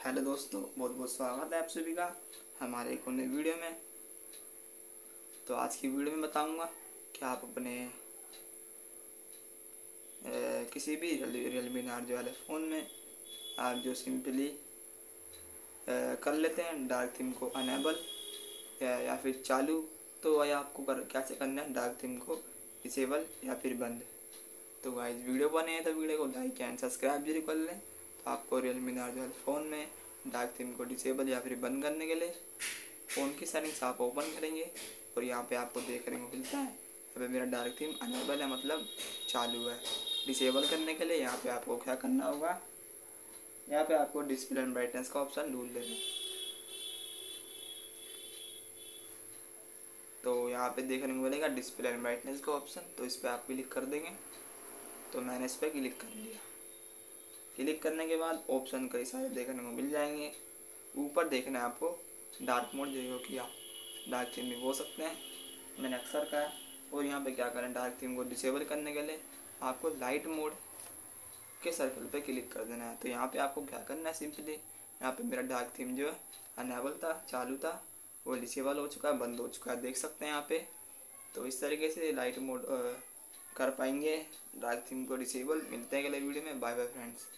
Hello दोस्तों बहुत बहुत स्वागत है आप सभी का हमारे एक नए वीडियो में। तो आज की वीडियो में बताऊँगा कि आप अपने ए, किसी भी रियलमी नार्जो वाले फ़ोन में आप जो सिंपली कर लेते हैं डार्क थीम को अनेबल या, या फिर चालू तो वह आपको कर कैसे करना है डार्क थीम को डिसेबल या फिर बंद। तो गाइस वीडियो बने हैं तो वीडियो को लाइक एंड सब्सक्राइब ज़रूर कर लें। तो आपको रियलमी नार्जो वाले फ़ोन में डार्क थीम को डिसेबल या फिर बंद करने के लिए फ़ोन की सेटिंग्स आप ओपन करेंगे और यहाँ पे आपको देखने को मिलता है। पे मेरा डार्क थीम अनेबल है मतलब चालू है। डिसेबल करने के लिए यहाँ पे आपको क्या करना होगा? यहाँ पे आपको डिस्प्ले एंड ब्राइटनेस का ऑप्शन ढूंढ लेना तो यहाँ पे देखने को मिलेगा डिस्प्ले एंड ब्राइटनेस का ऑप्शन तो इस पर आप क्लिक कर देंगे। तो मैंने इस पर क्लिक कर लिया। क्लिक करने के बाद ऑप्शन कई सारे देखने को मिल जाएँगे। ऊपर देखना है आपको डार्क मोड जो कि आप डार्क थीम में हो सकते हैं। मैंने अक्सर कहा और यहाँ पे क्या करें डार्क थीम को डिसेबल करने के लिए आपको लाइट मोड के सर्कल पे क्लिक कर देना है। तो यहाँ पे आपको क्या करना है सिंपली यहाँ पे मेरा डार्क थीम जो है अनेबल था, चालू था, वो डिसेबल हो चुका है, बंद हो चुका है। देख सकते हैं यहाँ पे। तो इस तरीके से लाइट मोड कर पाएँगे। डार्क थीम को डिसेबल मिलते हैं अगले वीडियो में। Bye bye friends